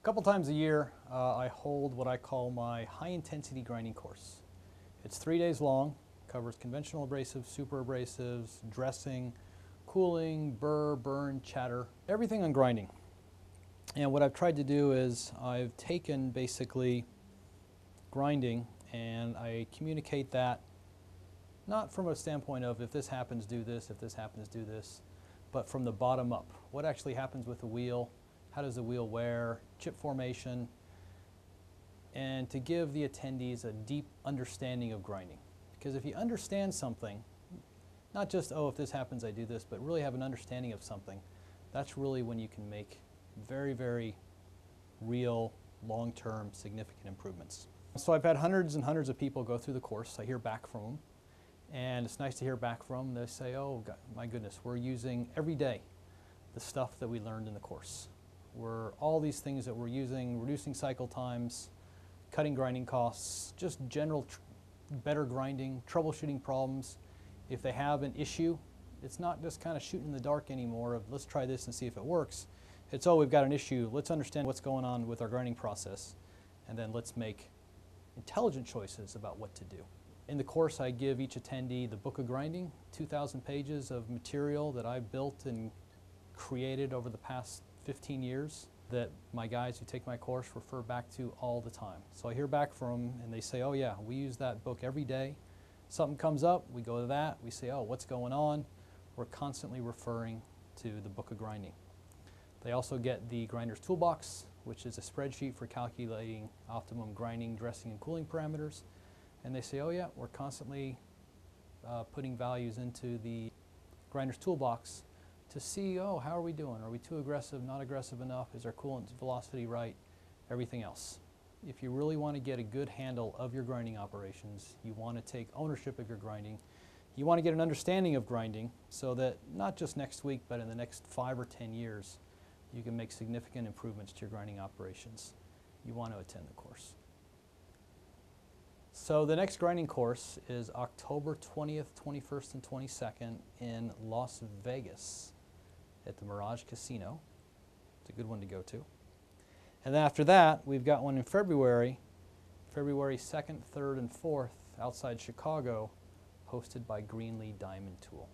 A couple times a year, uh, I hold what I call my high intensity grinding course. It's three days long, covers conventional abrasives, super abrasives, dressing, cooling, burr, burn, chatter, everything on grinding. And what I've tried to do is I've taken basically grinding and I communicate that not from a standpoint of if this happens, do this, if this happens, do this, but from the bottom up. What actually happens with the wheel? How does the wheel wear? Chip formation. And to give the attendees a deep understanding of grinding. Because if you understand something, not just, oh, if this happens, I do this, but really have an understanding of something, that's really when you can make very, very real, long-term, significant improvements. So I've had hundreds and hundreds of people go through the course. I hear back from them. And it's nice to hear back from them. They say, oh, God, my goodness, we're using every day the stuff that we learned in the course. We're all these things that we're using, reducing cycle times, cutting grinding costs, just general better grinding, troubleshooting problems. If they have an issue, it's not just kind of shooting in the dark anymore of let's try this and see if it works. It's, oh, we've got an issue. Let's understand what's going on with our grinding process, and then let's make intelligent choices about what to do. In the course, I give each attendee the Book of Grinding, 2,000 pages of material that I've built and created over the past 15 years that my guys who take my course refer back to all the time. So I hear back from them and they say, oh yeah, we use that book every day. Something comes up, we go to that, we say, oh, what's going on? We're constantly referring to the Book of Grinding. They also get the Grinder's Toolbox, which is a spreadsheet for calculating optimum grinding, dressing, and cooling parameters and they say, oh yeah, we're constantly uh, putting values into the grinder's toolbox to see, oh, how are we doing? Are we too aggressive, not aggressive enough? Is our coolant velocity right? Everything else. If you really want to get a good handle of your grinding operations, you want to take ownership of your grinding, you want to get an understanding of grinding so that not just next week, but in the next five or 10 years, you can make significant improvements to your grinding operations. You want to attend the course. So the next grinding course is October 20th, 21st, and 22nd in Las Vegas at the Mirage Casino. It's a good one to go to. And then after that, we've got one in February, February 2nd, 3rd, and 4th outside Chicago, hosted by Greenlee Diamond Tool.